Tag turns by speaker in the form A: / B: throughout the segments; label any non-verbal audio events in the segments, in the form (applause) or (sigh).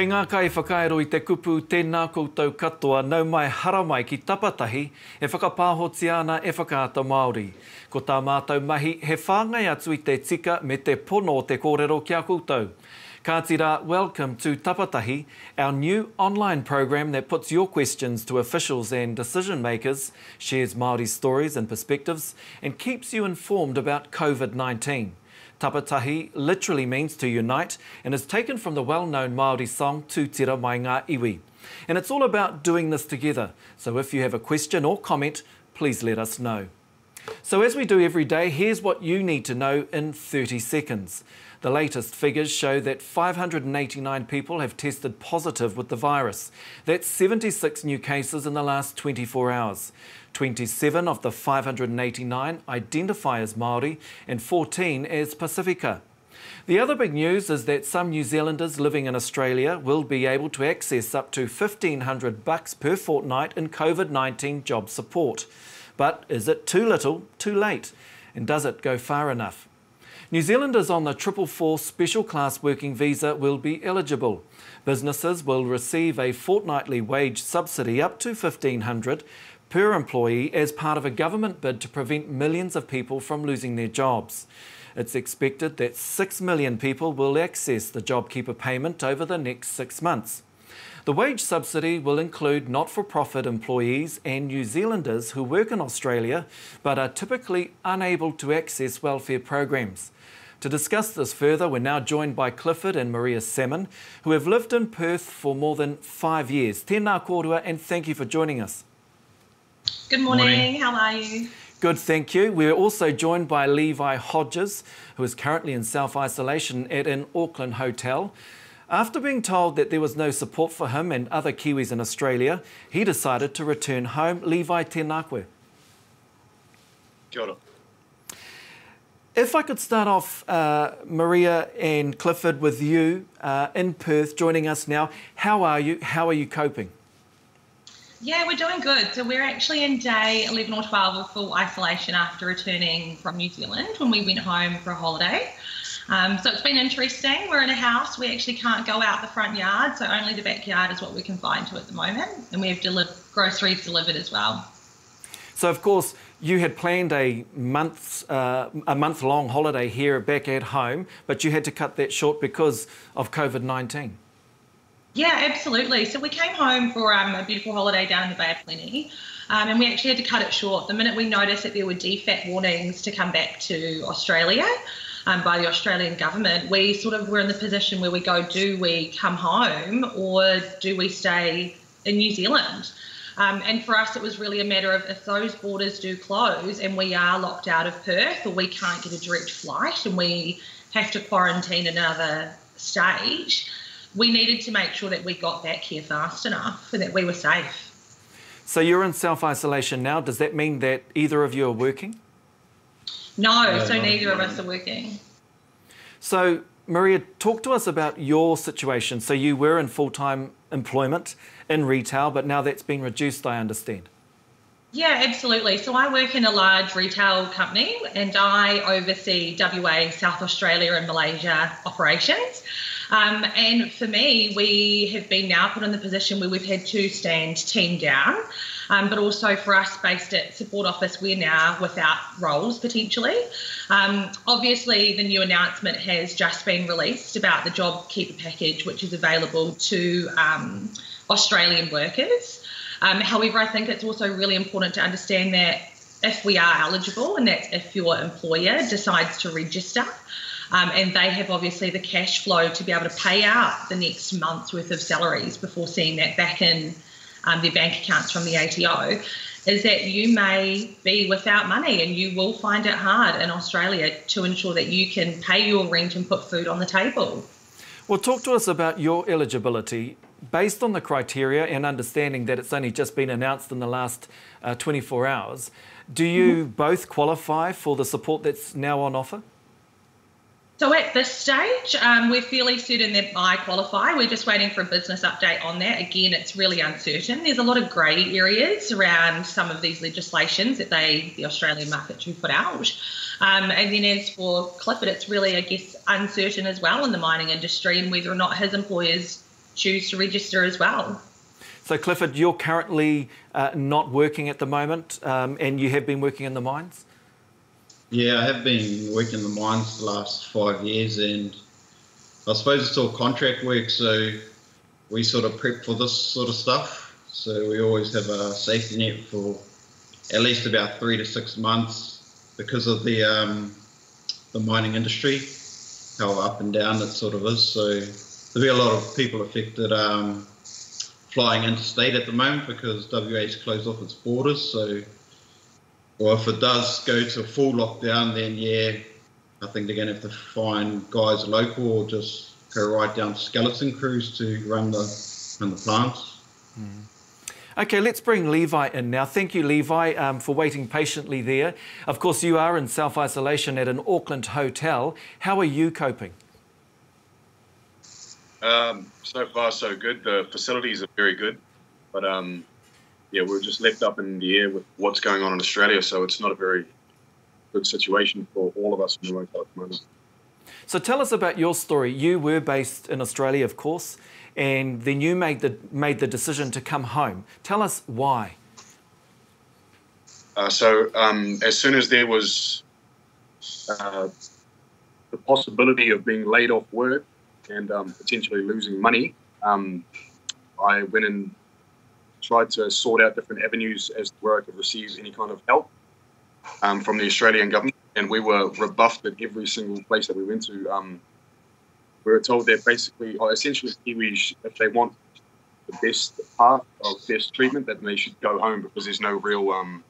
A: Kei ngā kai whakaero i te kupu tēnā koutou katoa nau mai haramai ki tapatahi e whakapāhoti ana e whakaata Māori. Ko tā mātou mahi he whāngai atu i te tika me te pono o te kōrero kia koutou. Ka tira, welcome to Tapatahi, our new online program that puts your questions to officials and decision makers, shares Māori stories and perspectives, and keeps you informed about COVID-19. Tapatahi literally means to unite and is taken from the well-known Māori song Tūtira Mai Ngā Iwi. And it's all about doing this together. So if you have a question or comment, please let us know. So as we do every day, here's what you need to know in 30 seconds. The latest figures show that 589 people have tested positive with the virus. That's 76 new cases in the last 24 hours. 27 of the 589 identify as Māori and 14 as Pacifica. The other big news is that some New Zealanders living in Australia will be able to access up to 1500 bucks per fortnight in COVID-19 job support. But is it too little, too late? And does it go far enough? New Zealanders on the 444 Special Class Working Visa will be eligible. Businesses will receive a fortnightly wage subsidy up to 1500 per employee as part of a government bid to prevent millions of people from losing their jobs. It's expected that 6 million people will access the JobKeeper payment over the next six months. The wage subsidy will include not-for-profit employees and New Zealanders who work in Australia but are typically unable to access welfare programs. To discuss this further, we're now joined by Clifford and Maria Salmon, who have lived in Perth for more than five years. Tēnā kōrua, and thank you for joining us.
B: Good morning. morning. How are you?
A: Good, thank you. We're also joined by Levi Hodges, who is currently in self-isolation at an Auckland hotel. After being told that there was no support for him and other Kiwis in Australia, he decided to return home. Levi, tēnā koe.
C: Kia ora.
A: If I could start off, uh, Maria and Clifford, with you uh, in Perth, joining us now. How are you? How are you coping?
B: Yeah, we're doing good. So we're actually in day 11 or 12 of full isolation after returning from New Zealand when we went home for a holiday. Um, so it's been interesting. We're in a house. We actually can't go out the front yard, so only the backyard is what we can find to at the moment. And we have deli- groceries delivered as well.
A: So, of course, you had planned a month, uh, a month long holiday here back at home, but you had to cut that short because of COVID 19.
B: Yeah, absolutely. So we came home for um, a beautiful holiday down in the Bay of Plenty, um, and we actually had to cut it short. The minute we noticed that there were DFAT warnings to come back to Australia um, by the Australian government, we sort of were in the position where we go, do we come home or do we stay in New Zealand? Um, and for us, it was really a matter of if those borders do close and we are locked out of Perth or we can't get a direct flight and we have to quarantine another stage, we needed to make sure that we got back here fast enough and that we were safe.
A: So you're in self isolation now. Does that mean that either of you are working?
B: No, no so no, neither no. of us are working.
A: So, Maria, talk to us about your situation. So, you were in full time employment in retail, but now that's been reduced, I understand.
B: Yeah, absolutely. So I work in a large retail company and I oversee WA, South Australia, and Malaysia operations. Um, and for me, we have been now put in the position where we've had to stand team down. Um, but also for us based at support office, we're now without roles potentially. Um, obviously, the new announcement has just been released about the JobKeeper package, which is available to um, Australian workers. Um, however, I think it's also really important to understand that if we are eligible, and that's if your employer decides to register, um, and they have obviously the cash flow to be able to pay out the next month's worth of salaries before seeing that back in um, their bank accounts from the ATO, is that you may be without money and you will find it hard in Australia to ensure that you can pay your rent and put food on the table.
A: Well, talk to us about your eligibility based on the criteria and understanding that it's only just been announced in the last uh, 24 hours. Do you mm-hmm. both qualify for the support that's now on offer?
B: So at this stage, um, we're fairly certain that I qualify. We're just waiting for a business update on that. Again, it's really uncertain. There's a lot of grey areas around some of these legislations that they, the Australian market, do put out. Um, and then as for Clifford, it's really, I guess, uncertain as well in the mining industry and whether or not his employers choose to register as well.
A: So, Clifford, you're currently uh, not working at the moment, um, and you have been working in the mines.
D: Yeah, I have been working in the mines the last five years, and I suppose it's all contract work, so we sort of prep for this sort of stuff. So we always have a safety net for at least about three to six months because of the um, the mining industry, how up and down it sort of is. So there'll be a lot of people affected um, flying interstate at the moment because WA's closed off its borders. So, or if it does go to full lockdown, then yeah, I think they're going to have to find guys local or just go right down to skeleton crews to run the run the plants.
A: Mm. Okay, let's bring Levi in now. Thank you, Levi, um, for waiting patiently there. Of course, you are in self isolation at an Auckland hotel. How are you coping?
C: Um, so far, so good. The facilities are very good, but um, yeah, we're just left up in the air with what's going on in Australia. So it's not a very good situation for all of us in the hotel at the moment.
A: So tell us about your story. You were based in Australia, of course, and then you made the made the decision to come home. Tell us why.
C: Uh, so um, as soon as there was uh, the possibility of being laid off work, and um, potentially losing money, um, I went and tried to sort out different avenues as to where I could receive any kind of help um, from the Australian government. And we were rebuffed at every single place that we went to. Um, we were told that basically, or essentially, Kiwis, if they want the best path of best treatment, that they should go home because there's no real, um,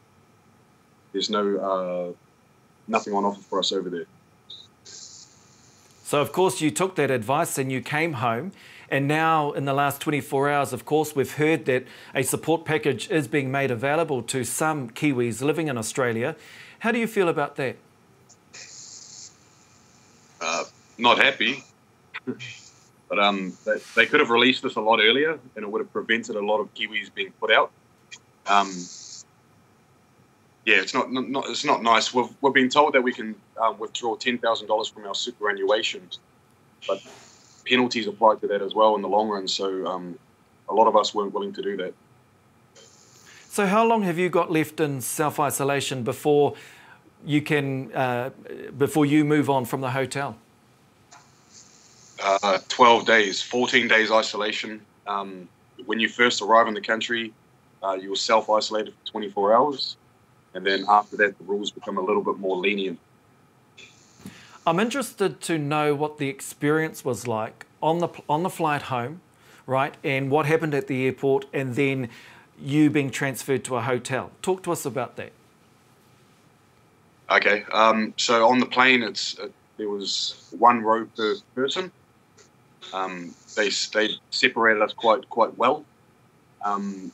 C: there's no, uh, nothing on offer for us over there.
A: So, of course, you took that advice and you came home. And now, in the last 24 hours, of course, we've heard that a support package is being made available to some Kiwis living in Australia. How do you feel about that?
C: Uh, not happy. but um, they, they, could have released this a lot earlier and it would have prevented a lot of Kiwis being put out. Um, yeah, it's not, not it's not nice. We've we've been told that we can um, withdraw ten thousand dollars from our superannuation, but penalties apply to that as well in the long run. So um, a lot of us weren't willing to do that.
A: So how long have you got left in self isolation before you can uh, before you move on from the hotel?
C: Uh, Twelve days, fourteen days isolation. Um, when you first arrive in the country, uh, you were self isolated for twenty four hours and then after that, the rules become a little bit more lenient.
A: I'm interested to know what the experience was like on the on the flight home, right, and what happened at the airport, and then you being transferred to a hotel. Talk to us about that.
C: Okay, um, so on the plane, it's uh, there was one row per person. Um, they they separated us quite quite well. Um,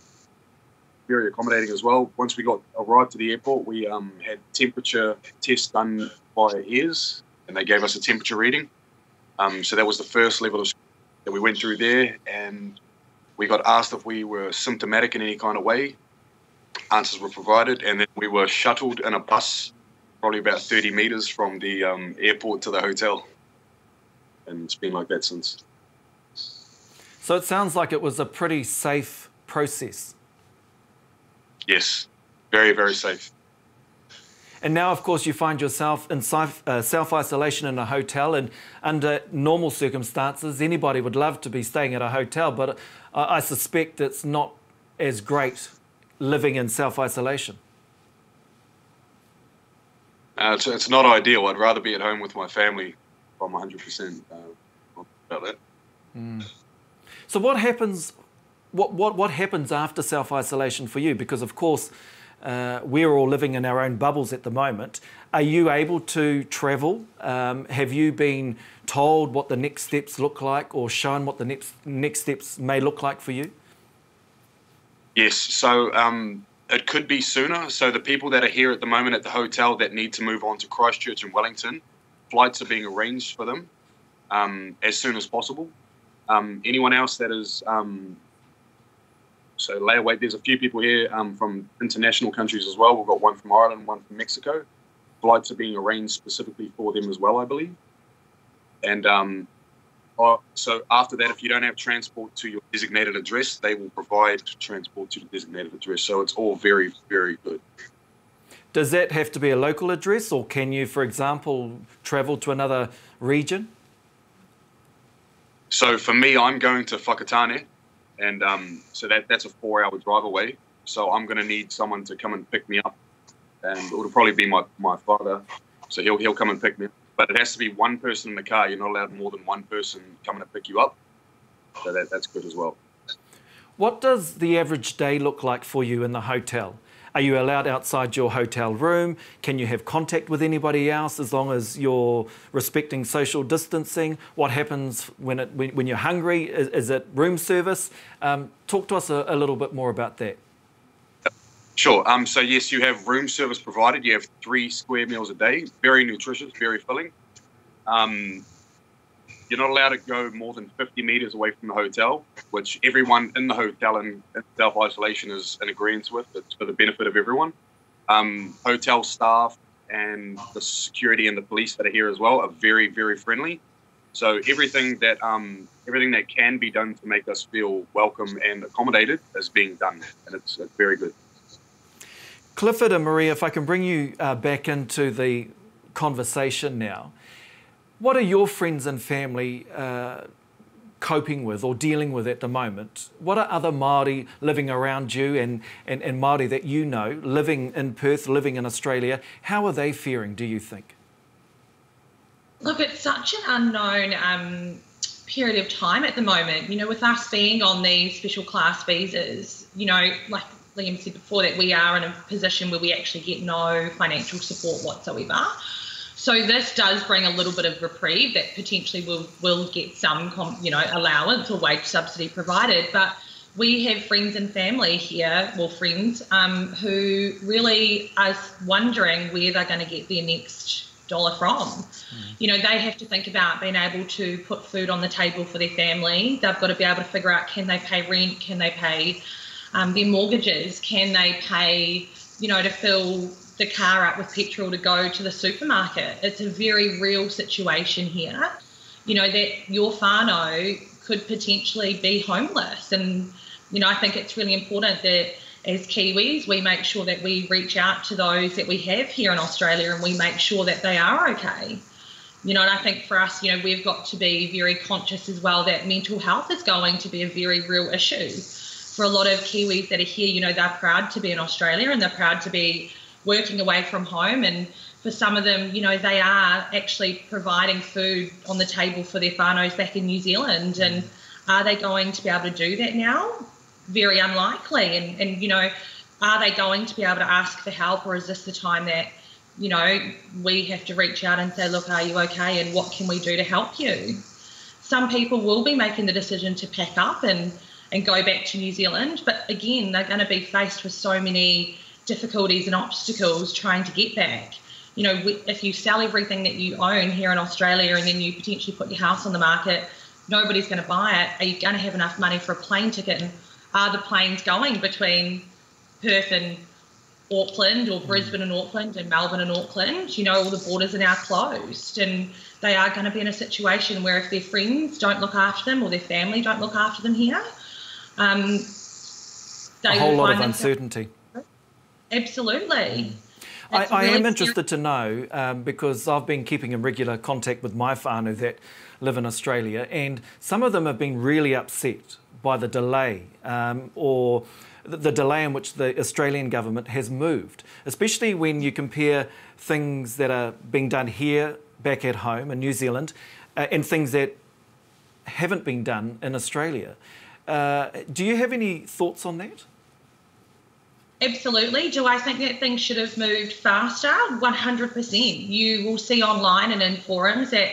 C: very accommodating as well. Once we got arrived to the airport, we um, had temperature tests done by ears, and they gave us a temperature reading. Um, so that was the first level of that we went through there, and we got asked if we were symptomatic in any kind of way. Answers were provided, and then we were shuttled in a bus, probably about 30 meters from the um, airport to the hotel, and it's been like that since.
A: So it sounds like it was a pretty safe process.
C: Yes, very, very safe.
A: And now, of course, you find yourself in uh, self isolation in a hotel. And under normal circumstances, anybody would love to be staying at a hotel, but I suspect it's not as great living in self isolation.
C: Uh, it's, it's not ideal. I'd rather be at home with my family I'm 100% uh, about that.
A: Mm. So, what happens what, what, what happens after self isolation for you? Because, of course, uh, we're all living in our own bubbles at the moment. Are you able to travel? Um, have you been told what the next steps look like or shown what the next, next steps may look like for you?
C: Yes. So um, it could be sooner. So the people that are here at the moment at the hotel that need to move on to Christchurch and Wellington, flights are being arranged for them um, as soon as possible. Um, anyone else that is um, so layaway, there's a few people here um, from international countries as well. We've got one from Ireland, one from Mexico. Flights are being arranged specifically for them as well, I believe. And um, Uh, so after that, if you don't have transport to your designated address, they will provide transport to the designated address. So it's all very, very good.
A: Does that have to be a local address, or can you, for example, travel to another region?
C: So for me, I'm going to Whakatane, and um, so that, that's a four-hour drive away. So I'm going to need someone to come and pick me up, and it'll probably be my, my father. So he'll he'll come and pick me up. But it has to be one person in the car. You're not allowed more than one person coming to pick you up. So that, that's good as well.
A: What does the average day look like for you in the hotel? Are you allowed outside your hotel room? Can you have contact with anybody else as long as you're respecting social distancing? What happens when, it, when, when you're hungry? Is, is, it room service? Um, talk to us a, a, little bit more about that.
C: Sure. Um, so, yes, you have room service provided. You have three square meals a day, very nutritious, very filling. Um, you're not allowed to go more than 50 meters away from the hotel, which everyone in the hotel in, self isolation is in agreement with. It's for the benefit of everyone. Um, hotel staff and the security and the police that are here as well are very, very friendly. So everything that um, everything that can be done to make us feel welcome and accommodated is being done, and it's, it's very good.
A: Clifford and Maria, if I can bring you uh, back into the conversation now. What are your friends and family uh, coping with or dealing with at the moment? What are other Māori living around you and, and, and Māori that you know, living in Perth, living in Australia, how are they faring, do you think?
B: Look, it's such an unknown um, period of time at the moment. You know, with us being on these special class visas, you know, like Liam said before, that we are in a position where we actually get no financial support whatsoever. So this does bring a little bit of reprieve that potentially will will get some you know allowance or wage subsidy provided, but we have friends and family here, well, friends, um, who really are wondering where they're going to get their next dollar from. Mm. You know, they have to think about being able to put food on the table for their family. They've got to be able to figure out can they pay rent, can they pay um, their mortgages, can they pay, you know, to fill the car up with petrol to go to the supermarket. It's a very real situation here. You know, that your whānau could potentially be homeless. And, you know, I think it's really important that as Kiwis, we make sure that we reach out to those that we have here in Australia and we make sure that they are okay. You know, and I think for us, you know, we've got to be very conscious as well that mental health is going to be a very real issue. For a lot of Kiwis that are here, you know, they're proud to be in Australia and they're proud to be working away from home and for some of them, you know, they are actually providing food on the table for their whānaus back in New Zealand. And are they going to be able to do that now? Very unlikely. And, and you know, are they going to be able to ask for help or is this the time that, you know, we have to reach out and say, look, are you okay? And what can we do to help you? Some people will be making the decision to pack up and, and go back to New Zealand. But again, they're going to be faced with so many difficulties and obstacles trying to get back. You know, if you sell everything that you own here in Australia and then you potentially put your house on the market, nobody's going to buy it. Are you going to have enough money for a plane ticket? And are the planes going between Perth and Auckland or Brisbane and Auckland and Melbourne and Auckland? You know, all the borders are now closed and they are going to be in a situation where if their friends don't look after them or their family don't look after them here, um,
A: they a whole lot of uncertainty.
B: Absolutely. Mm.
A: I, I am interested to know um, because I've been keeping in regular contact with my whānau that live in Australia, and some of them have been really upset by the delay um, or the delay in which the Australian government has moved, especially when you compare things that are being done here back at home in New Zealand uh, and things that haven't been done in Australia. Uh, do you have any thoughts on that?
B: Absolutely. Do I think that things should have moved faster? 100%. You will see online and in forums that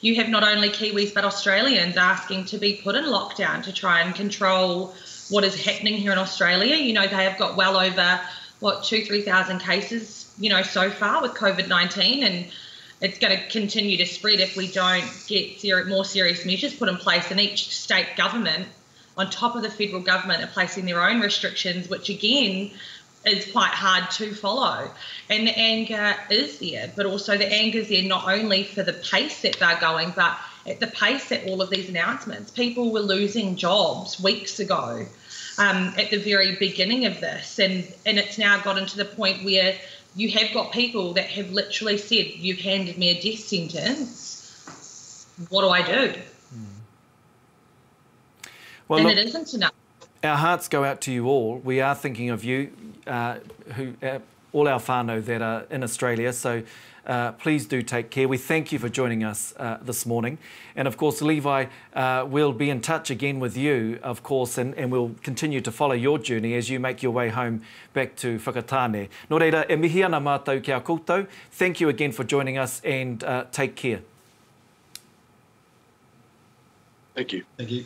B: you have not only Kiwis but Australians asking to be put in lockdown to try and control what is happening here in Australia. You know, they have got well over, what, two, 3,000 cases, you know, so far with COVID 19. And it's going to continue to spread if we don't get more serious measures put in place. And each state government on top of the federal government are placing their own restrictions, which again is quite hard to follow. And the anger is there, but also the anger is there not only for the pace that they're going, but at the pace at all of these announcements. People were losing jobs weeks ago um, at the very beginning of this, and and it's now gotten to the point where you have got people that have literally said, "You've handed me a death sentence. What do I do?" Mm. Well, and look, it isn't enough.
A: Our hearts go out to you all. We are thinking of you, uh, who uh, all our whānau that are in Australia. So uh, please do take care. We thank you for joining us uh, this morning. And of course, Levi, uh, we'll be in touch again with you, of course, and, and we'll continue to follow your journey as you make your way home back to Whakatāne. Nō reira, e mihi ana mātou ki a koutou. Thank you again for joining us and uh, take care.
C: Thank you.
D: Thank you.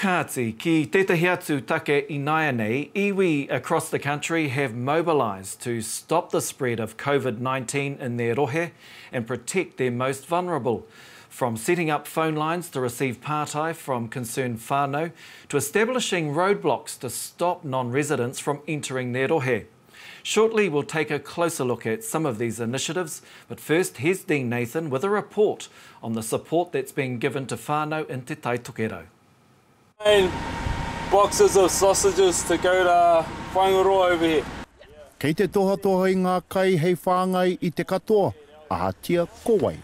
A: Kāti, ki tētahi atu take i naia nei, iwi across the country have mobilised to stop the spread of COVID-19 in their rohe and protect their most vulnerable. From setting up phone lines to receive pārtai from concerned whānau to establishing roadblocks to stop non-residents from entering their rohe. Shortly, we'll take a closer look at some of these initiatives, but first, here's Dean Nathan with a report on the support that's being given to whānau in Te Tai Tokerau
E: boxes of sausages to go to Whangaroa over here.
F: Kei te toha toha i ngā kai hei whāngai i te katoa, a tia kowai.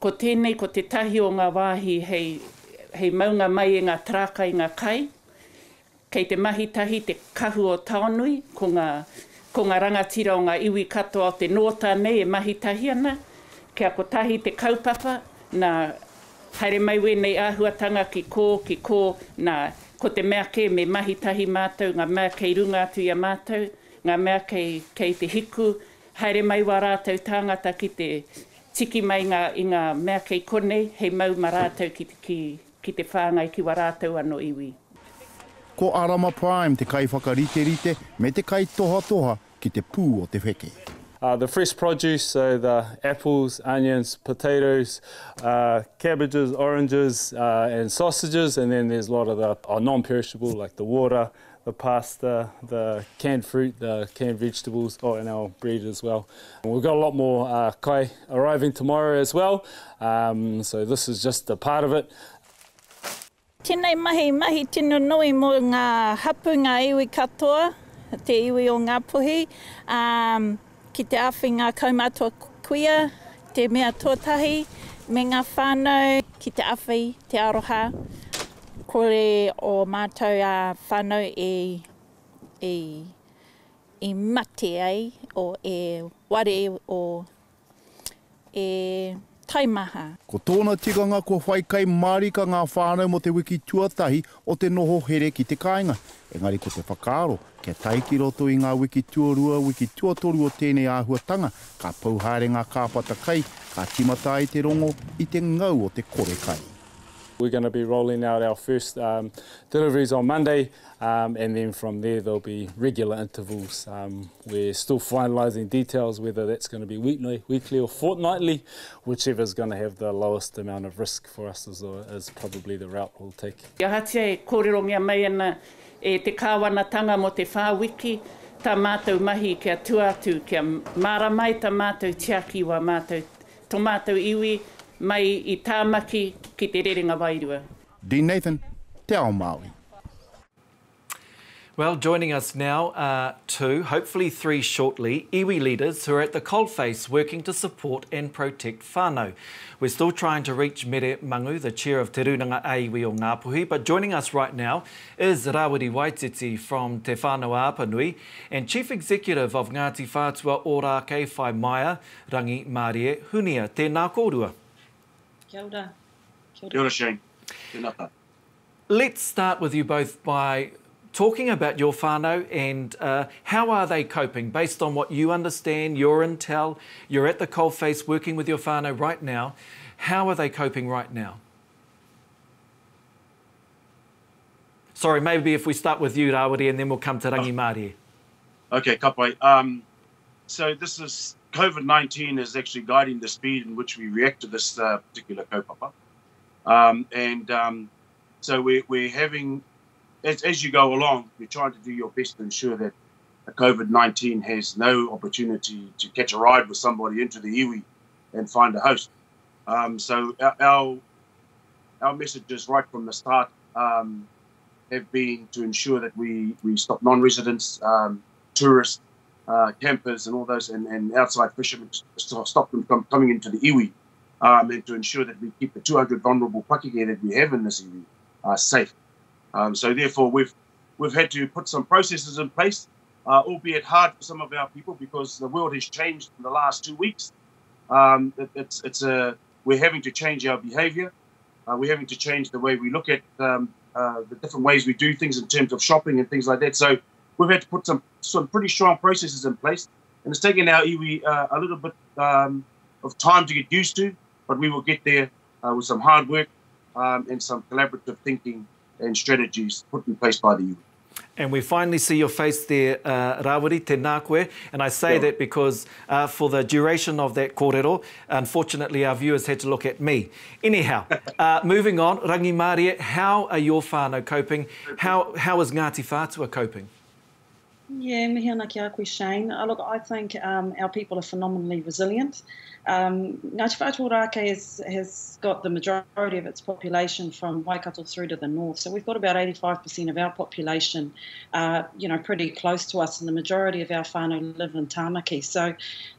G: Ko tēnei, ko te tahi o ngā wāhi hei, hei maunga mai i ngā traka i ngā kai. Kei te mahi tahi te kahu o taonui, ko ngā, ko ngā rangatira o ngā iwi katoa o te nōta nei e mahi tahi ana. Kia ko tahi te kaupapa, na haere mai we nei āhuatanga ki kō, ki kō, nā, ko te mea ke me mahi tahi mātou, ngā mea kei runga atu ia mātou, ngā mea kei, kei te hiku, haere mai wā rātou tāngata ki te tiki mai ngā, i ngā mea kei kone, hei mau mā rātou ki, ki, ki te whāngai ki wā rātou ano iwi.
F: Ko Arama Prime te kai whakarite rite, me te kai toha toha ki te pū o te wheke.
E: Uh, the fresh produce, so the apples, onions, potatoes, uh, cabbages, oranges, uh, and sausages, and then there's a lot of the uh, non-perishable like the water, the pasta, the canned fruit, the canned vegetables, oh, and our bread as well. And we've got a lot more uh, kai arriving tomorrow as well, um, so this is just a part of it.
H: Tēnei mahi, mahi tino nui mō ngā hapu ngā iwi katoa, te iwi o ngā puhi. Um, ki te awhi ngā kaumātua kuia, te mea tuatahi, me ngā whānau, ki te awhi, te aroha, kore o mātou a whānau e, e, e mate ai, o e ware o e taimaha.
F: Ko tōna tikanga ko whaikai marika ngā whānau mo te wiki tuatahi o te noho here ki te kāinga. Engari ko te whakaaro, Kia taiki roto i ngā wiki tuarua, wiki tuatoru o tēnei āhuatanga, ka pauhare ngā kāpata kai, ka timata i te rongo i te ngau o te kore kai.
E: We're going to be rolling out our first um, deliveries on Monday, um, and then from there there'll be regular intervals. Um, we're still finalising details whether that's going to be weekly, weekly or fortnightly, whichever is going to have the lowest amount of risk for us is, is probably the route we'll take.
G: Ia hatia e kōrero mea mai ana e te kāwanatanga mo te whāwiki, tā mātou mahi kia tuatu, kia māra mai tā mātou tiaki wa mātou, tō mātou iwi mai i tāmaki ki te rerenga wairua.
F: Dean Nathan, te ao Māori.
A: Well, joining us now are two, hopefully three shortly, iwi leaders who are at the coalface working to support and protect whānau. We're still trying to reach Mere Mangu, the chair of Te Runanga Aiwi o Ngāpuhi, but joining us right now is Rawiri Waititi from Te Whānau Apanui and Chief Executive of Ngāti Whātua o Rākei Whai Maia, Rangi Mārie Hunia. Tēnā kōrua.
B: Kia ora.
C: Kia ora, Shane.
A: Let's start with you both by talking about your whānau and uh, how are they coping based on what you understand, your intel, you're at the coalface working with your whānau right now. How are they coping right now? Sorry, maybe if we start with you, Rawiri, and then we'll come to Rangimārie.
C: Okay, kapai. Um, so this is COVID-19 is actually guiding the speed in which we react to this uh, particular kaupapa. Um, and um, so we're, we're having as, as you go along, you're trying to do your best to ensure that COVID 19 has no opportunity to catch a ride with somebody into the iwi
I: and find a host. Um, so our, our messages right from the start um, have been to ensure that we, we stop non-residents, um, tourists, uh, campers, and all those, and, and outside fishermen, to stop them from coming into the iwi, um, and to ensure that we keep the 200 vulnerable pakeke that we have in this iwi uh, safe. Um, so therefore, we've we've had to put some processes in place, uh, albeit hard for some of our people because the world has changed in the last two weeks. Um, it, it's it's a we're having to change our behaviour. Uh, we're having to change the way we look at um, uh, the different ways we do things in terms of shopping and things like that. So we've had to put some some pretty strong processes in place, and it's taken our iwi uh, a little bit um, of time to get used to, but we will get there uh, with some hard work um, and some collaborative thinking and strategies put in place by the iwi.
A: And we finally see your face there, uh, Rawiri, te nākoe. And I say yeah. that because uh, for the duration of that kōrero, unfortunately our viewers had to look at me. Anyhow, (laughs) uh, moving on, Rangimārie, how are your whānau coping? How, how is Ngāti Whātua coping?
J: Yeah, mihi ana ki a koe Shane. Uh, look, I think um, our people are phenomenally resilient. Um, Ngāti Whātua has, has got the majority of its population from Waikato through to the north. So we've got about 85% of our population, uh, you know, pretty close to us, and the majority of our whānau live in Tāmaki. So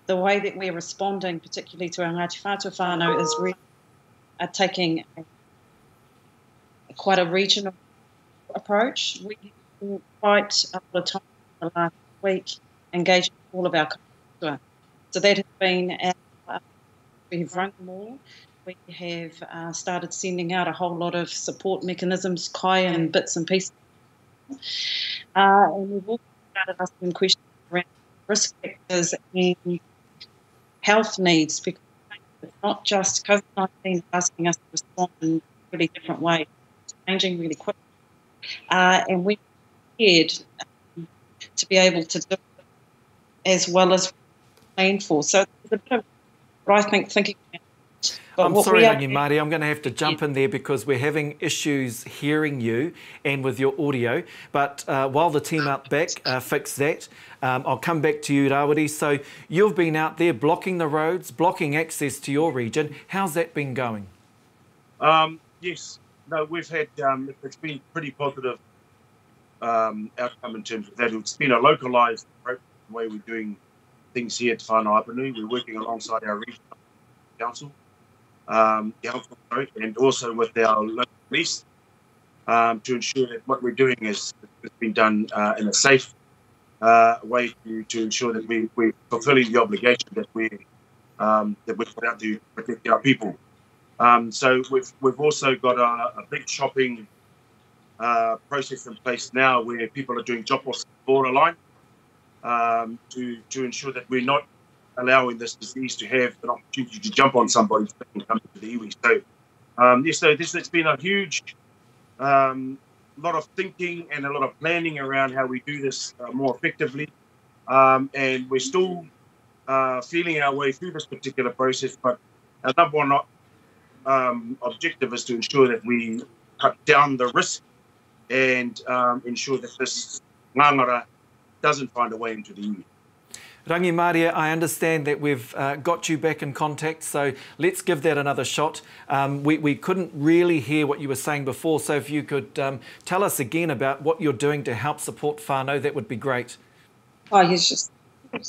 J: the way that we're responding, particularly to our Ngāti Whātua whānau, is really uh, taking a, quite a regional approach. We quite a lot of time the last week engaging all of our customers. So that has been our, uh, we have run more. We have uh, started sending out a whole lot of support mechanisms, kai and bits and pieces. Uh, and we've also started asking questions around risk factors and health needs because it's not just COVID 19 asking us to respond in really different ways. It's changing really quickly. Uh, and we're prepared to be able to do it as well as plan for. So there's a bit of, I think, thinking.
A: I'm sorry, Rangimārie, I'm going to have to jump in there because we're having issues hearing you and with your audio. But uh, while the team out back uh, fix that, um, I'll come back to you, Rawiri. So you've been out there blocking the roads, blocking access to your region. How's that been going?
I: Um, yes, no, we've had, um, it's been pretty positive um, outcome in terms of that. It's been a localised way we're doing things here at Whānau-ā-Apanui. We're working alongside our regional council, um, and also with our local police um, to ensure that what we're doing is has been done uh, in a safe uh, way to, to ensure that we, we're fulfilling the obligation that we um, that we've put out to protect our people. Um, so we've we've also got a, a big shopping uh, process in place now where people are doing job loss borderline um, to, to ensure that we're not allowing this disease to have an opportunity to jump on somebody and come to the iwi. So, um, yeah, so this has been a huge um, lot of thinking and a lot of planning around how we do this uh, more effectively. Um, and we're still uh, feeling our way through this particular process, but our number one um, objective is to ensure that we cut down the risk and um, ensure that this ngangara doesn't find a way into the union.
A: Rangimārie, I understand that we've uh, got you back in contact, so let's give that another shot. Um, we, we couldn't really hear what you were saying before, so if you could um, tell us again about what you're doing to help support whānau, that would be great.
J: Oh, he's just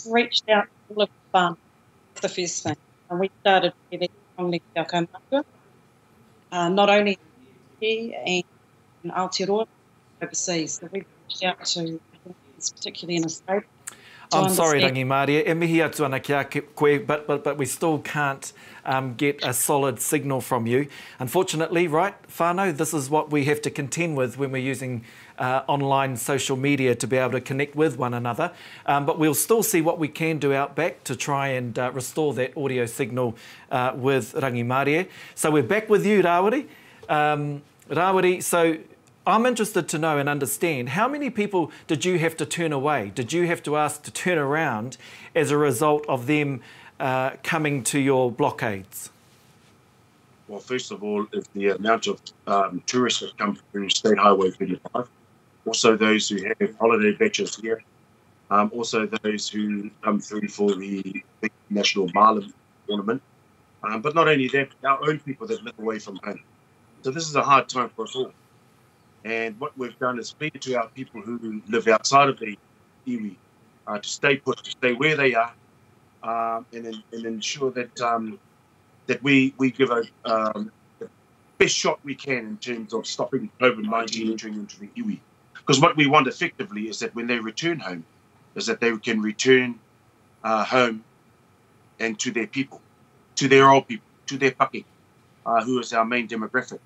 J: reached out to look fun, the first thing. And we started really strongly with uh, not only he and in Aotearoa overseas. So we've reached out to, particularly in Australia.
A: I'm sorry, Rangi Maria, e mihi atu ana kia koe, but, but, but we still can't um, get a solid signal from you. Unfortunately, right, whānau, this is what we have to contend with when we're using uh, online social media to be able to connect with one another. Um, but we'll still see what we can do out back to try and uh, restore that audio signal uh, with Rangimārie. So we're back with you, Rawiri. Um, Rawiri, so I'm interested to know and understand how many people did you have to turn away? Did you have to ask to turn around as a result of them uh, coming to your blockades?
I: Well, first of all, the amount of um, tourists that come through State Highway 35, also those who have holiday baches here, um, also those who come through for the national marlin tournament, Um, but not only that, our own people that live away from home. So this is a hard time for us all. And what we've done is plead to our people who live outside of the iwi uh, to stay put, to stay where they are, um, and, and ensure that um, that we we give a um, the best shot we can in terms of stopping COVID nineteen entering into the iwi. Because what we want effectively is that when they return home, is that they can return uh, home and to their people, to their old people, to their paki, uh, who is our main demographic,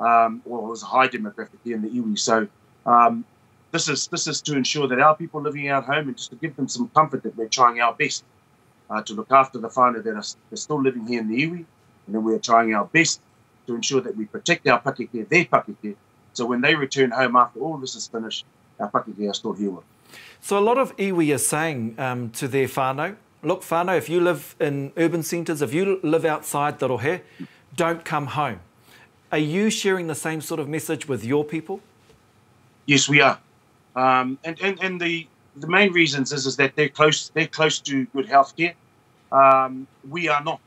I: um, or was a high demographic here in the iwi. So um, this is this is to ensure that our people living out home and just to give them some comfort that we're trying our best uh, to look after the whānau that are, still living here in the iwi, and then we're trying our best to ensure that we protect our pakeke, their pakeke, so when they return home after all this is finished, our pakeke are still here.
A: So a lot of iwi are saying um, to their whānau, look whānau, if you live in urban centres, if you live outside the rohe, don't come home. Are you sharing the same sort of message with your people?
I: Yes, we are. Um, and, and, and the, the main reasons is, is that they're close they're close to good healthcare. Um, we are not.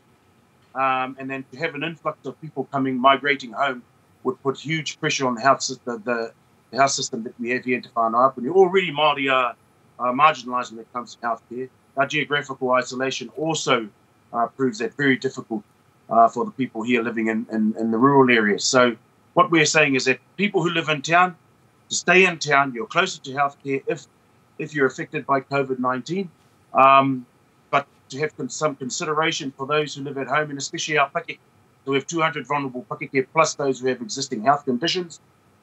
I: Um, and then to have an influx of people coming migrating home would put huge pressure on the health system, the, the health system that we have here in Te Whānau Already Māori are, are marginalised when it comes to healthcare. Our geographical isolation also uh, proves that very difficult uh, for the people here living in, in, in the rural areas. So what we're saying is that people who live in town, to stay in town, you're closer to healthcare if if you're affected by COVID-19. Um, but to have some consideration for those who live at home and especially our paki so we have 200 vulnerable pakeke plus those who have existing health conditions.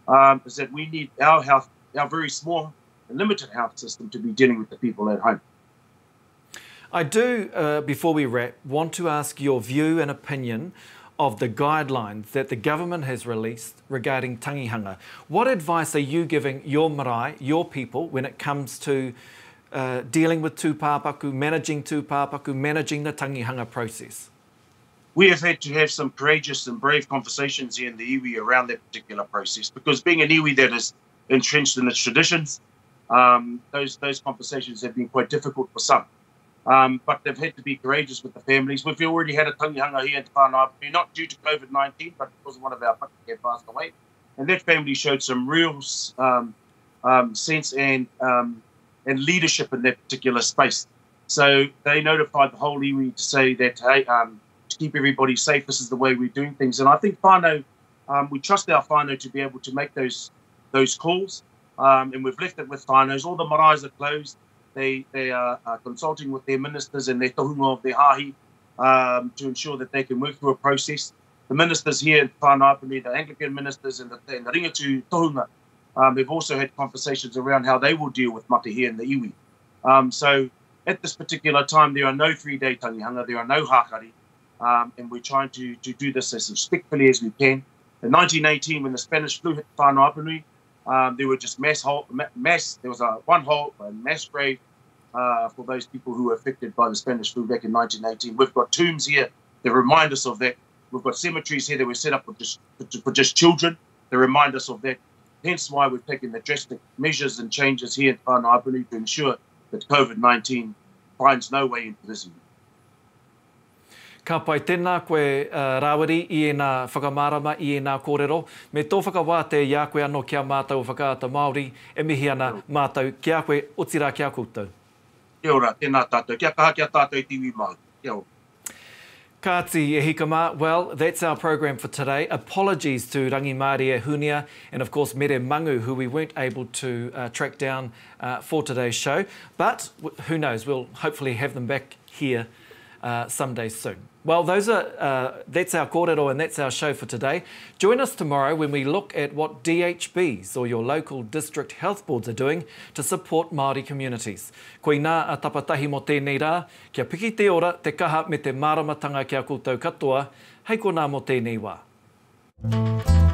I: Um, is that we need our health, our very small and limited health system to be dealing with the people at home.
A: I do, uh, before we wrap, want to ask your view and opinion of the guidelines that the government has released regarding tangihanga. What advice are you giving your marae, your people, when it comes to uh, dealing with tūpāpaku, managing tūpāpaku, managing the tangihanga process?
I: we have had to have some courageous and brave conversations here in the iwi around that particular process because being an iwi that is entrenched in its traditions, um, those those conversations have been quite difficult for some. Um, but they've had to be courageous with the families. We've already had a tangihanga here in Whānau, not due to COVID-19, but because one of our pakeke passed away. And that family showed some real um, um, sense and um, and leadership in that particular space. So they notified the whole iwi to say that, hey, um, to keep everybody safe. This is the way we're doing things. And I think whānau, um, we trust our whānau to be able to make those those calls. And we've left it with whānaus. All the maraes are closed. They they are, are consulting with their ministers and their tohunga of their hahi um, to ensure that they can work through a process. The ministers here in Whānau the Anglican ministers and the, and the Ringatu tohunga, um, they've also had conversations around how they will deal with here in the iwi. Um, so at this particular time, there are no three-day tangihanga, there are no hakari um, and we're trying to, to do this as respectfully as we can. In 1918, when the Spanish flu hit Whānau um, there were just mass, mass there was a one whole a mass grave uh, for those people who were affected by the Spanish flu back in 1918. We've got tombs here that remind us of that. We've got cemeteries here that were set up for just, for just children that remind us of that. Hence why we're taking the drastic measures and changes here in Whānau to ensure that COVID-19 finds no way into this
A: Ka pai tēnā koe uh, Rawiri i e nā whakamarama i e nā kōrero. Me tō whakawāte i a koe anō kia mātou whakaata Māori, e mihi ana mātou kia koe otira kia koutou.
I: Kia ora, tēnā tātou. Kia kaha kia tātou i tiwi Māori. Kia ora.
A: Kāti e hikama. Well, that's our program for today. Apologies to Rangi Māori e Hunia and of course Mere Mangu, who we weren't able to uh, track down uh, for today's show. But who knows, we'll hopefully have them back here uh, someday soon. Well, those are uh, that's our kōrero and that's our show for today. Join us tomorrow when we look at what DHBs or your local district health boards are doing to support Māori communities. Koe nā a tapatahi mo tēnei rā, kia piki te ora te kaha me te māramatanga kia koutou katoa, hei ko nā mo tēnei wā. Thank you.